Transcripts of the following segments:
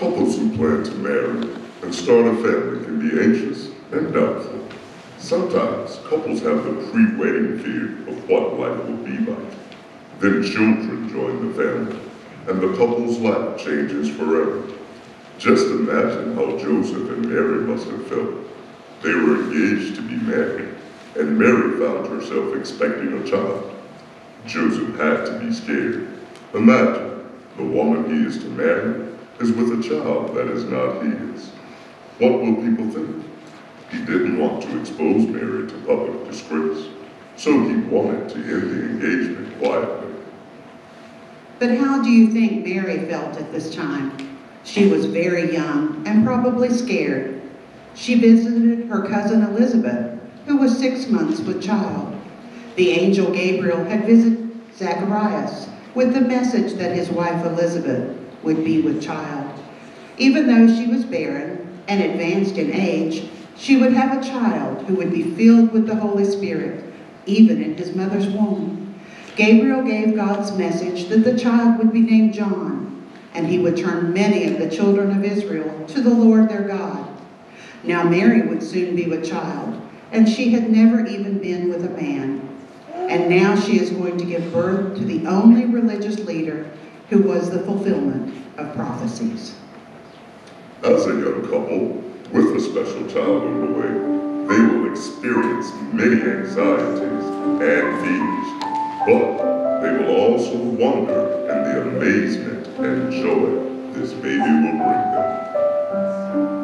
Couples who plan to marry and start a family can be anxious and doubtful. Sometimes couples have the pre-wedding fear of what life will be like. Then children join the family, and the couple's life changes forever. Just imagine how Joseph and Mary must have felt. They were engaged to be married, and Mary found herself expecting a child. Joseph had to be scared. Imagine, the woman he is to marry is with a child that is not his. What will people think? He didn't want to expose Mary to public disgrace, so he wanted to end the engagement quietly. But how do you think Mary felt at this time? She was very young and probably scared. She visited her cousin Elizabeth, who was six months with child. The angel Gabriel had visited Zacharias with the message that his wife Elizabeth would be with child. Even though she was barren and advanced in age, she would have a child who would be filled with the Holy Spirit, even in his mother's womb. Gabriel gave God's message that the child would be named John, and he would turn many of the children of Israel to the Lord their God. Now Mary would soon be with child, and she had never even been with a man. And now she is going to give birth to the only religious leader who was the fulfillment of prophecies. As a young couple with a special child on the way, they will experience many anxieties and fears but they will also wonder in the amazement and joy this baby will bring them.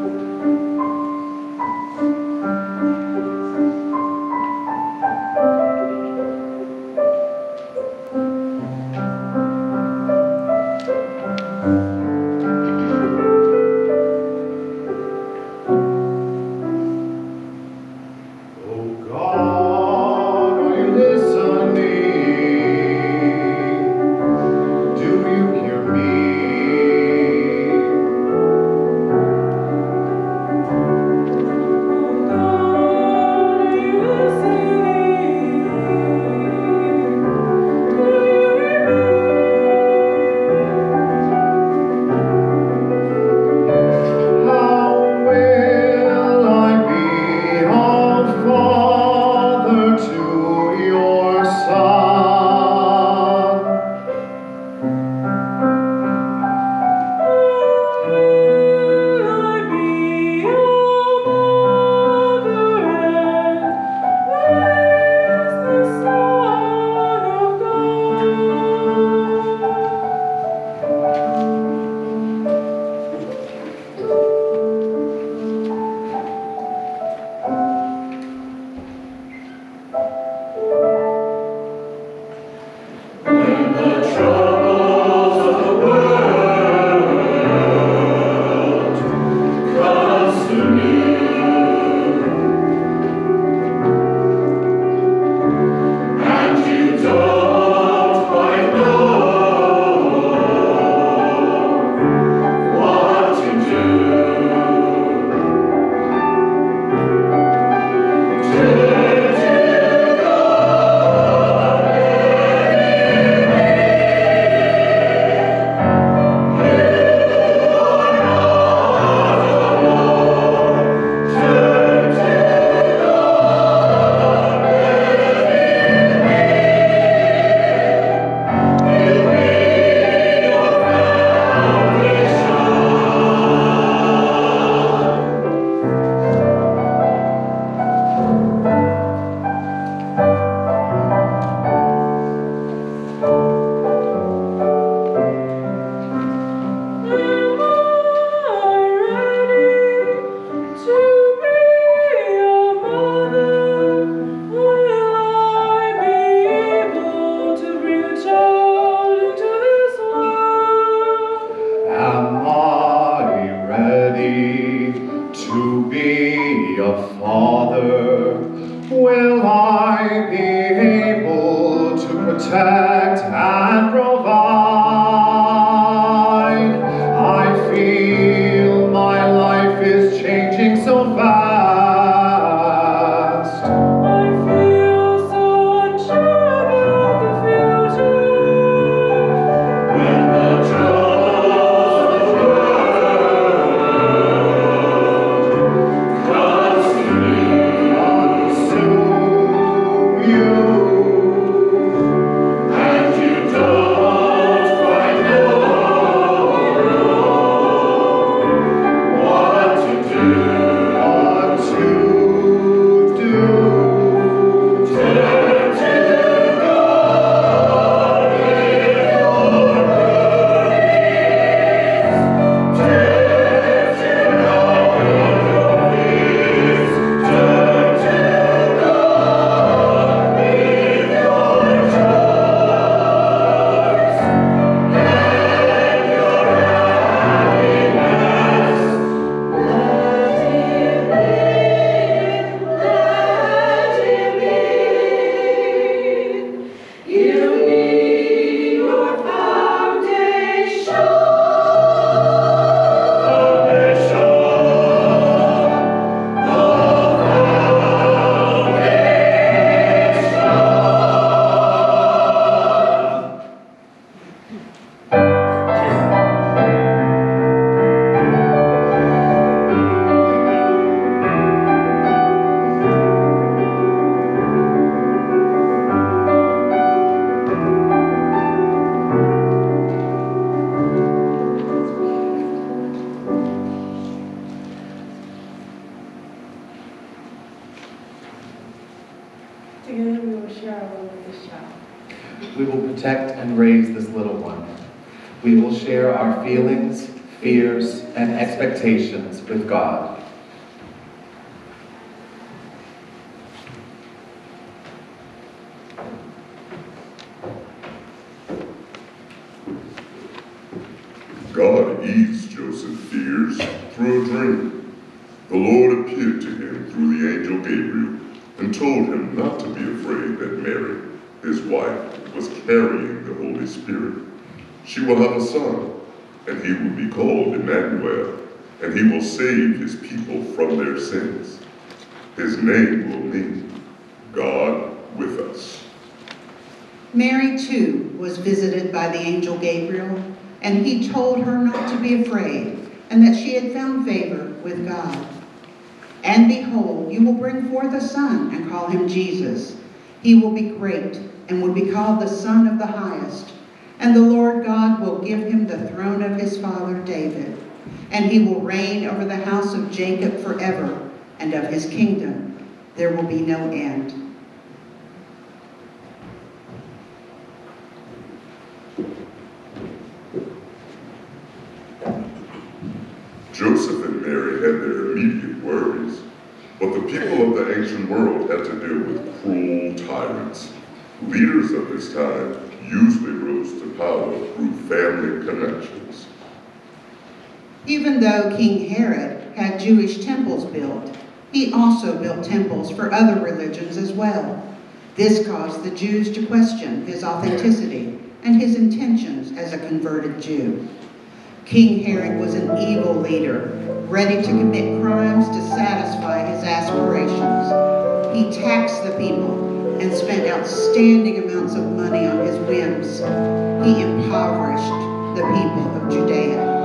His wife, was carrying the Holy Spirit. She will have a son, and he will be called Emmanuel, and he will save his people from their sins. His name will mean God with us. Mary, too, was visited by the angel Gabriel, and he told her not to be afraid, and that she had found favor with God. And behold, you will bring forth a son and call him Jesus. He will be great and will be called the Son of the Highest. And the Lord God will give him the throne of his father David. And he will reign over the house of Jacob forever, and of his kingdom there will be no end. Joseph and Mary had their immediate worries, but the people of the ancient world had to deal with cruel tyrants. Leaders of this time usually rose to power through family connections. Even though King Herod had Jewish temples built, he also built temples for other religions as well. This caused the Jews to question his authenticity and his intentions as a converted Jew. King Herod was an evil leader, ready to commit crimes to satisfy his aspirations. He taxed the people and spent outstanding amounts of money on his whims. He impoverished the people of Judea.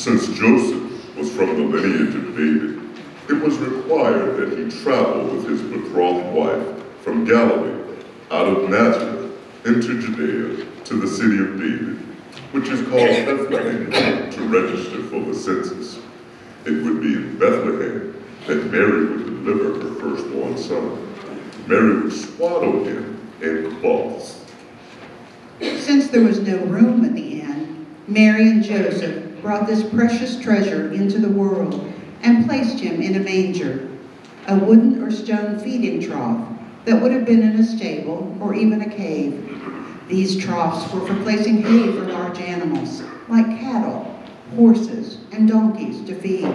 Since Joseph was from the lineage of David, it was required that he travel with his betrothed wife from Galilee, out of Nazareth, into Judea, to the city of David, which is called Bethlehem, to register for the census. It would be in Bethlehem that Mary would deliver her firstborn son. Mary would swaddle him in cloths. Since there was no room at the inn, Mary and Joseph brought this precious treasure into the world and placed him in a manger, a wooden or stone feeding trough that would have been in a stable or even a cave. These troughs were for placing hay for large animals, like cattle, horses, and donkeys to feed.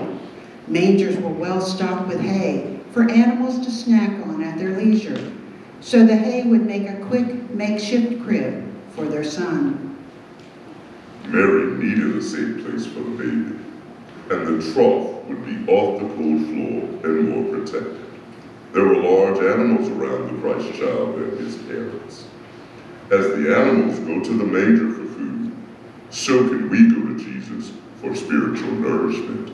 Mangers were well stocked with hay for animals to snack on at their leisure, so the hay would make a quick makeshift crib for their son. Mary needed a safe place for the baby, and the trough would be off the cold floor and more protected. There were large animals around the Christ child and his parents. As the animals go to the manger for food, so can we go to Jesus for spiritual nourishment.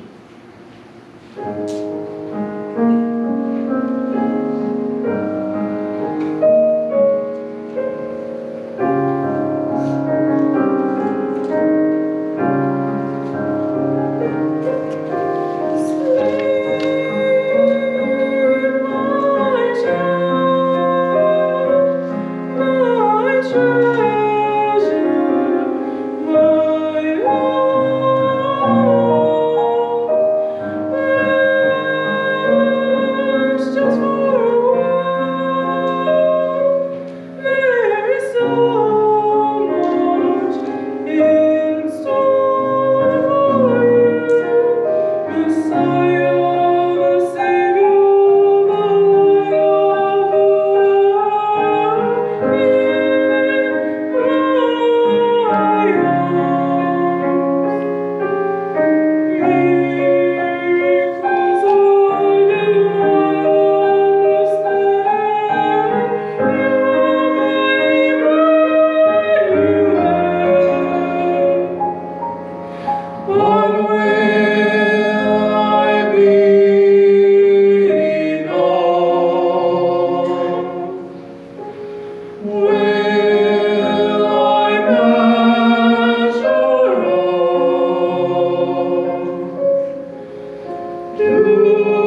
do.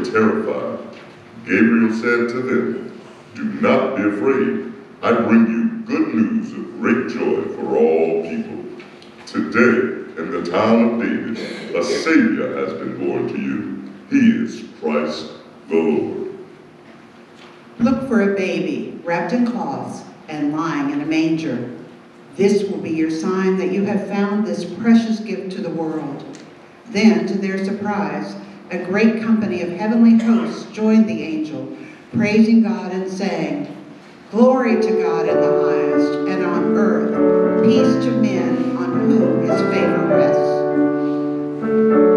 Were terrified. Gabriel said to them, Do not be afraid. I bring you good news of great joy for all people. Today, in the town of David, a Savior has been born to you. He is Christ the Lord. Look for a baby wrapped in cloths and lying in a manger. This will be your sign that you have found this precious gift to the world. Then, to their surprise, a great company of heavenly hosts joined the angel, praising God and saying, Glory to God in the highest, and on earth, peace to men on whom his favor rests.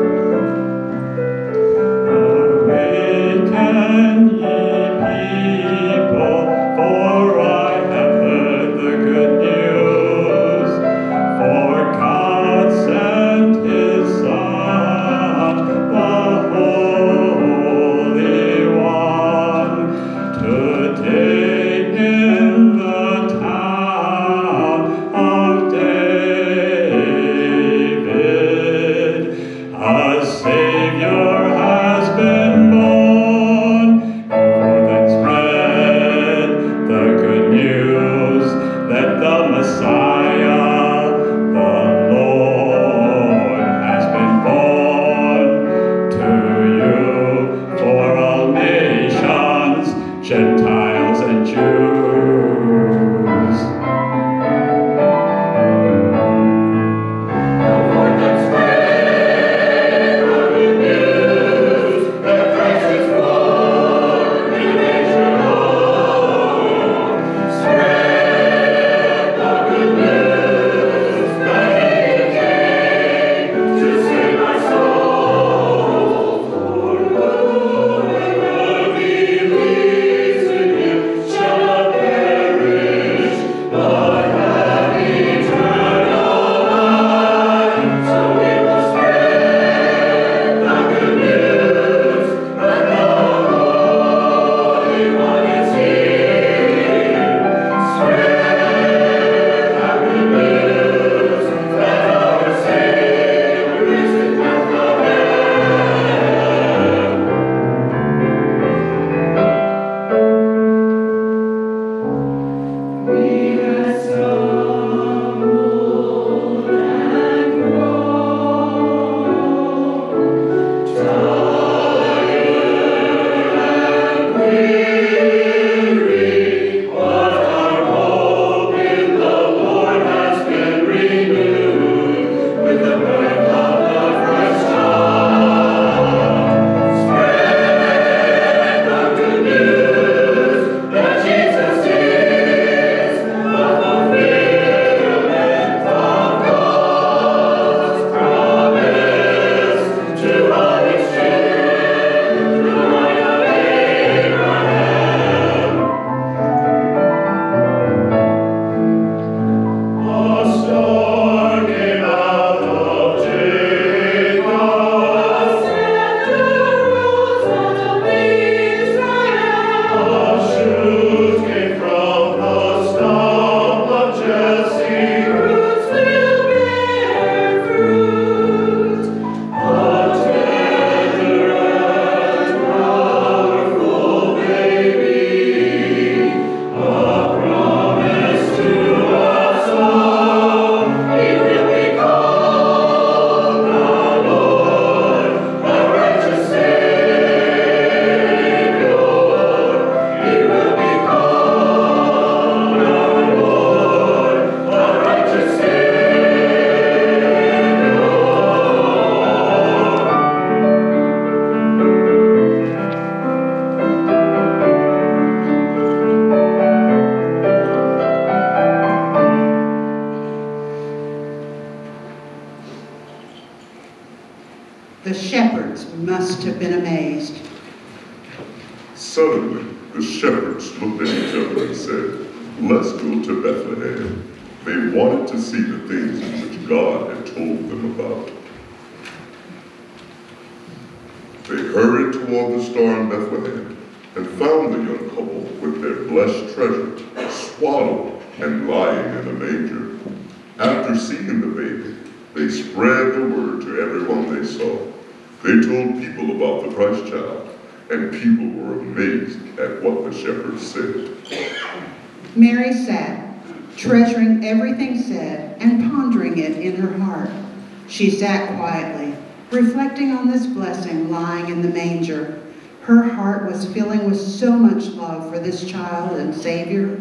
filling with so much love for this child and Savior,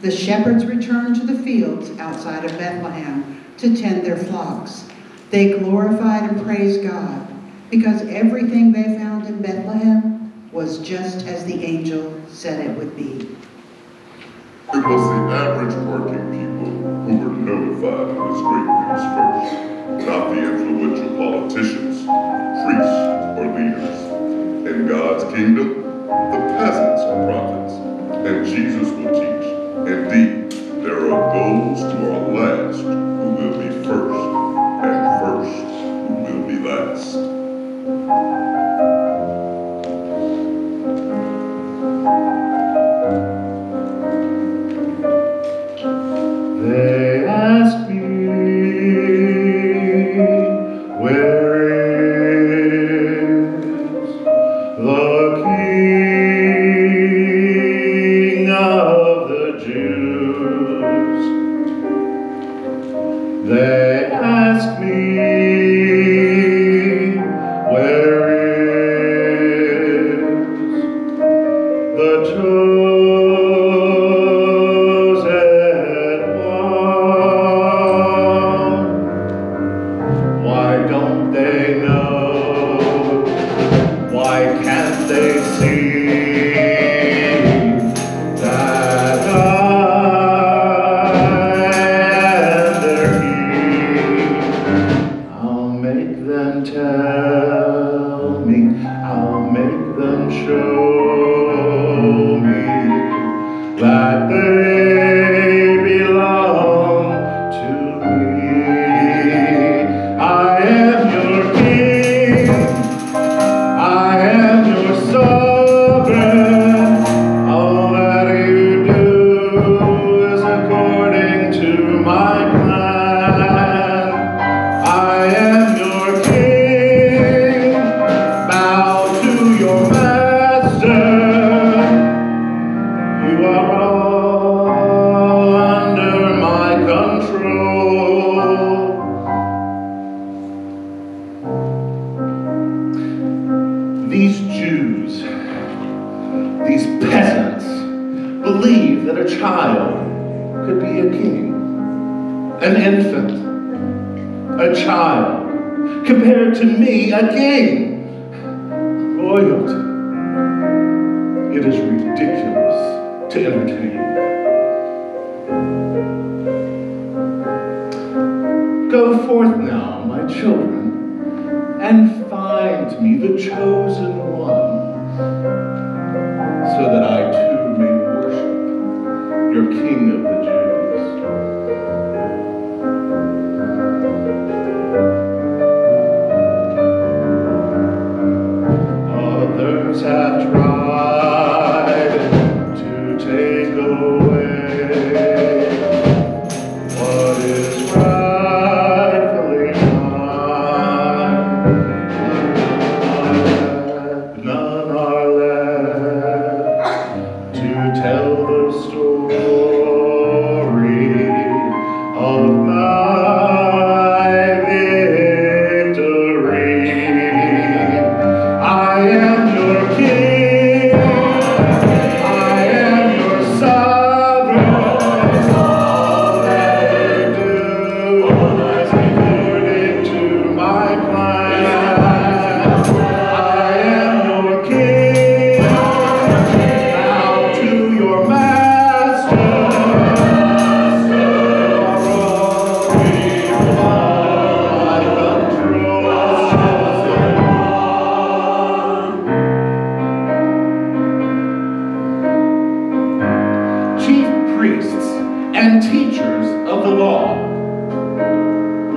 the shepherds returned to the fields outside of Bethlehem to tend their flocks. They glorified and praised God because everything they found in Bethlehem was just as the angel said it would be. It was the average working people who were notified of this great news first, not the influential politicians, priests, or leaders. In God's kingdom, the peasants are prophets, and Jesus will teach. Indeed, there are those who are last forth now, my children, and find me the chosen one. Teachers of the law.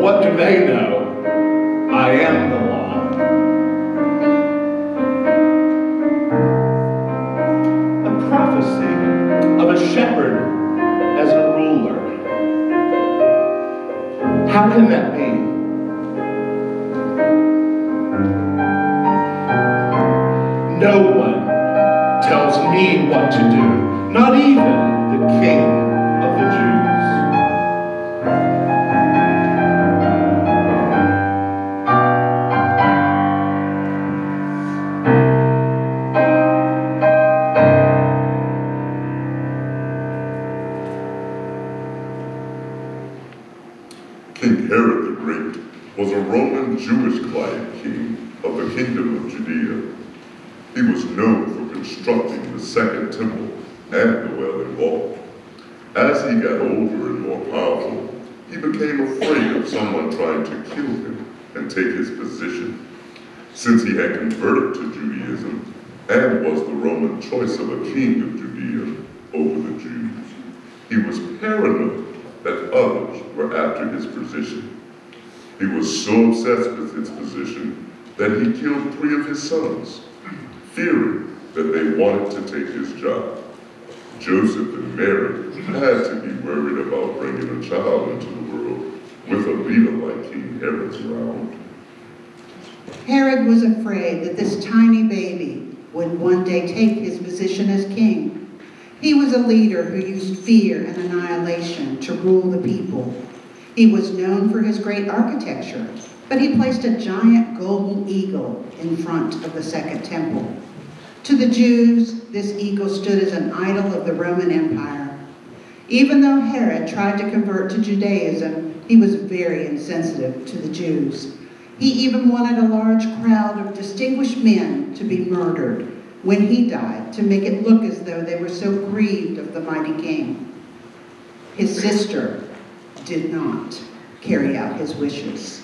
What do they know? I am the law. A prophecy of a shepherd as a ruler. How can that be? No one tells me what to do, not even the king constructing the second temple and the Wailing Wall. As he got older and more powerful, he became afraid of someone trying to kill him and take his position. Since he had converted to Judaism and was the Roman choice of a king of Judea over the Jews, he was paranoid that others were after his position. He was so obsessed with his position that he killed three of his sons, fearing that they wanted to take his job. Joseph and Mary had to be worried about bringing a child into the world with a leader like King Herod around. Herod was afraid that this tiny baby would one day take his position as king. He was a leader who used fear and annihilation to rule the people. He was known for his great architecture, but he placed a giant golden eagle in front of the second temple. To the Jews, this eagle stood as an idol of the Roman Empire. Even though Herod tried to convert to Judaism, he was very insensitive to the Jews. He even wanted a large crowd of distinguished men to be murdered when he died to make it look as though they were so grieved of the mighty king. His sister did not carry out his wishes.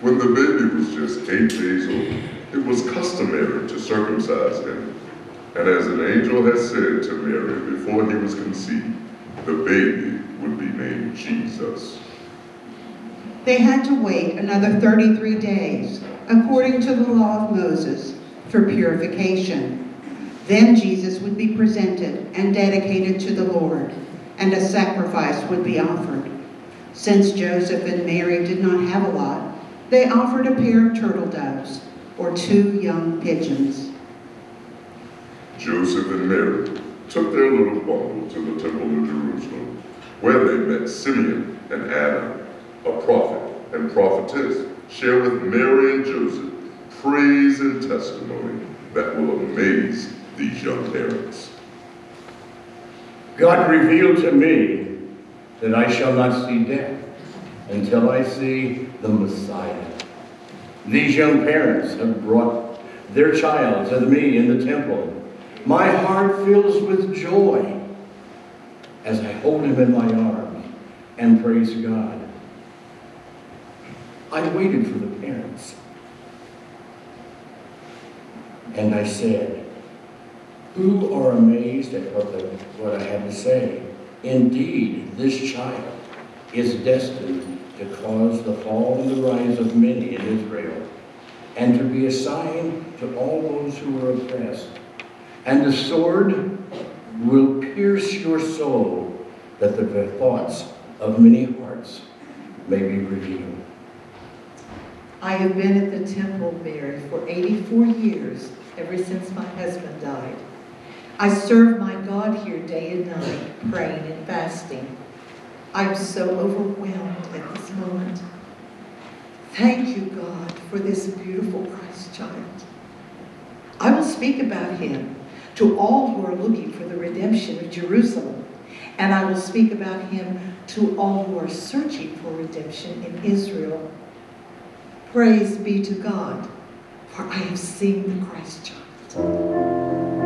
When the baby was just eight days old, it was customary to circumcise him. And as an angel had said to Mary before he was conceived, the baby would be named Jesus. They had to wait another 33 days, according to the law of Moses, for purification. Then Jesus would be presented and dedicated to the Lord, and a sacrifice would be offered. Since Joseph and Mary did not have a lot, they offered a pair of turtle doves or two young pigeons. Joseph and Mary took their little bundle to the temple in Jerusalem, where they met Simeon and Anna, a prophet and prophetess, share with Mary and Joseph praise and testimony that will amaze these young parents. God revealed to me that I shall not see death until I see the Messiah. These young parents have brought their child to me in the temple. My heart fills with joy as I hold him in my arms and praise God. I waited for the parents. And I said, who are amazed at what, the, what I have to say. Indeed, this child is destined to cause the fall and the rise of many in Israel, and to be a sign to all those who are oppressed. And the sword will pierce your soul, that the thoughts of many hearts may be revealed. I have been at the temple, Mary, for 84 years, ever since my husband died. I serve my God here day and night, praying and fasting. I'm so overwhelmed at this moment. Thank you, God, for this beautiful Christ child. I will speak about him to all who are looking for the redemption of Jerusalem, and I will speak about him to all who are searching for redemption in Israel. Praise be to God, for I have seen the Christ child.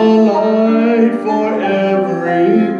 A light for everyone.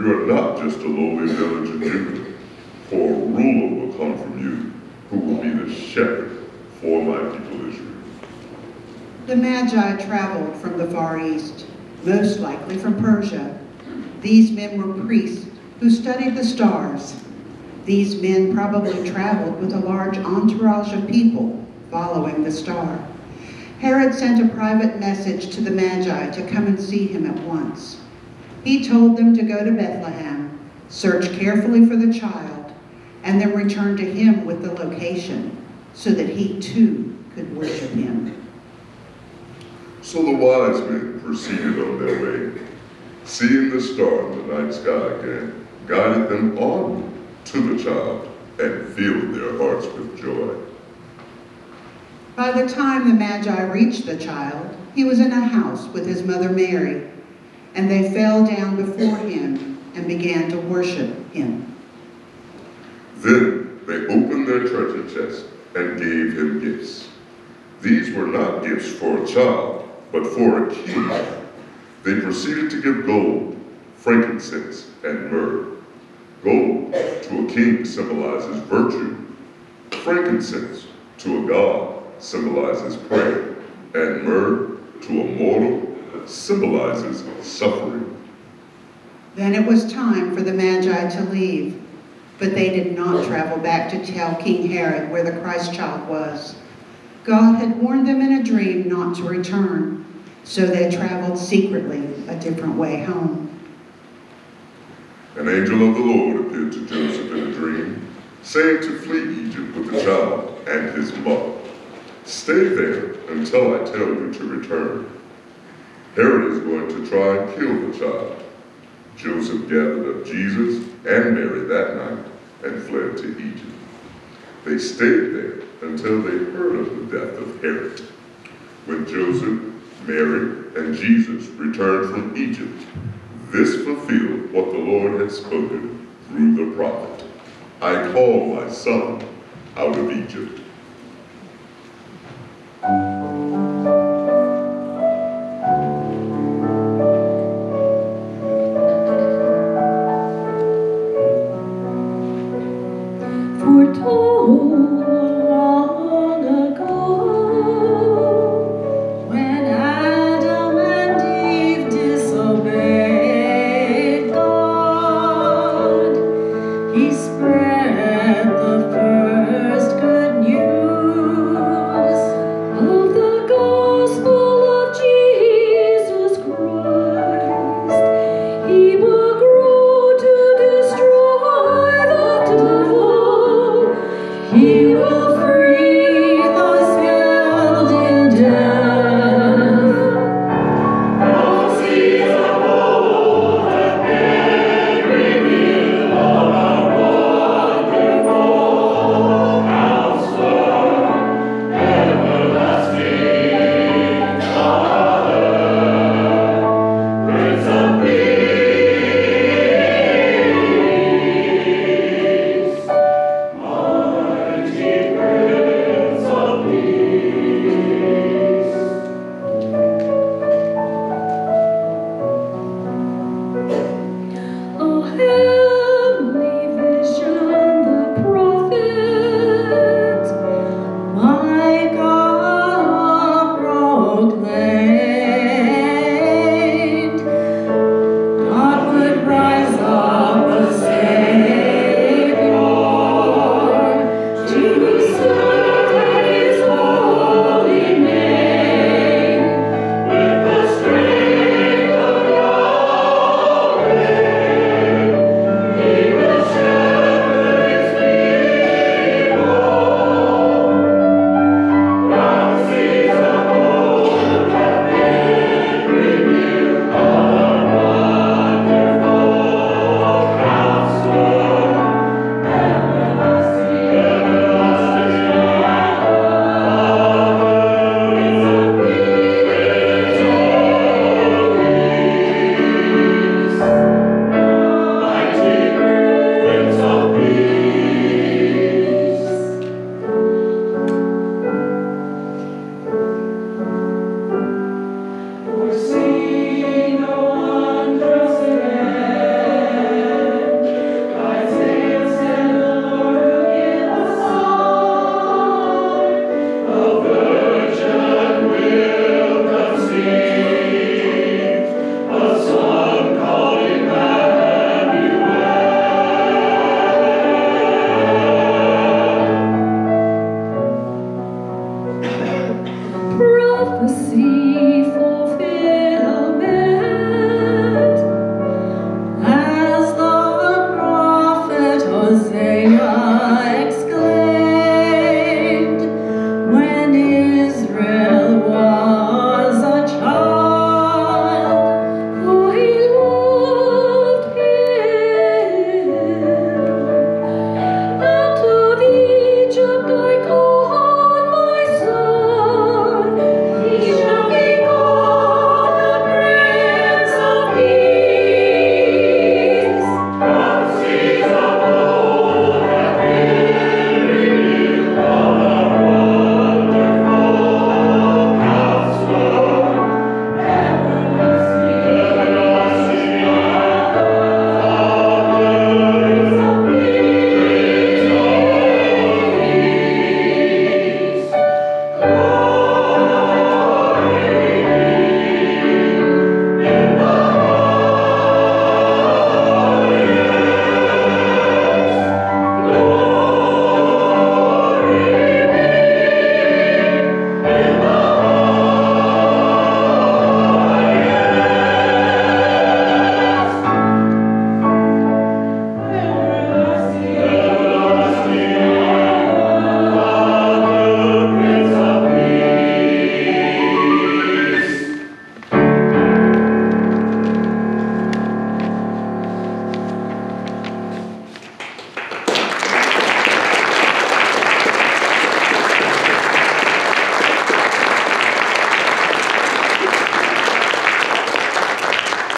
You are not just a lowly village in Judah, for a ruler will come from you, who will be the shepherd for my people Israel. The Magi traveled from the Far East, most likely from Persia. These men were priests who studied the stars. These men probably traveled with a large entourage of people following the star. Herod sent a private message to the Magi to come and see him at once. He told them to go to Bethlehem, search carefully for the child, and then return to him with the location so that he too could worship him. So the wise men proceeded on their way, seeing the star in the night sky again, guided them on to the child and filled their hearts with joy. By the time the Magi reached the child, he was in a house with his mother Mary, and they fell down before him and began to worship him. Then they opened their treasure chest and gave him gifts. These were not gifts for a child, but for a king. They proceeded to give gold, frankincense, and myrrh. Gold to a king symbolizes virtue. Frankincense to a god symbolizes prayer. And myrrh to a mortal symbolizes suffering. Then it was time for the Magi to leave, but they did not travel back to tell King Herod where the Christ child was. God had warned them in a dream not to return. So they traveled secretly a different way home. An angel of the Lord appeared to Joseph in a dream, saying to flee Egypt with the child and his mother. Stay there until I tell you to return. Herod is going to try and kill the child. Joseph gathered up Jesus and Mary that night and fled to Egypt. They stayed there until they heard of the death of Herod. When Joseph, Mary, and Jesus returned from Egypt, this fulfilled what the Lord had spoken through the prophet. I call my son out of Egypt.